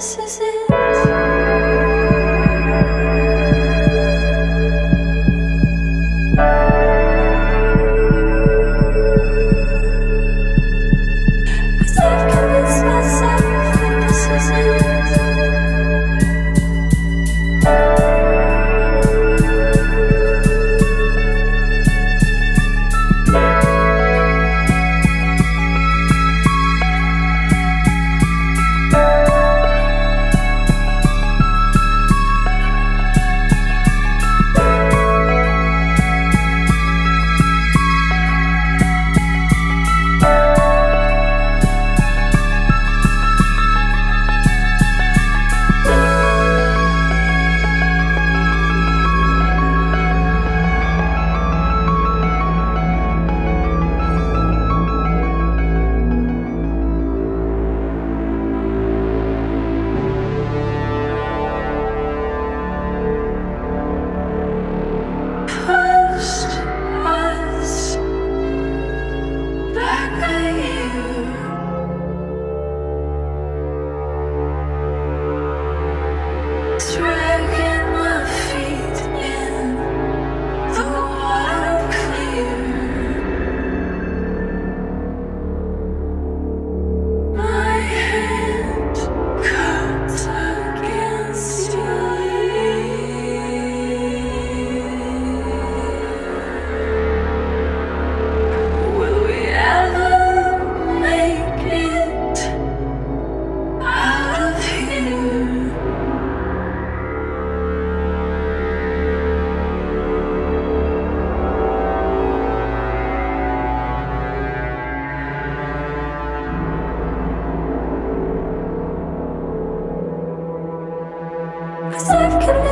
this is it.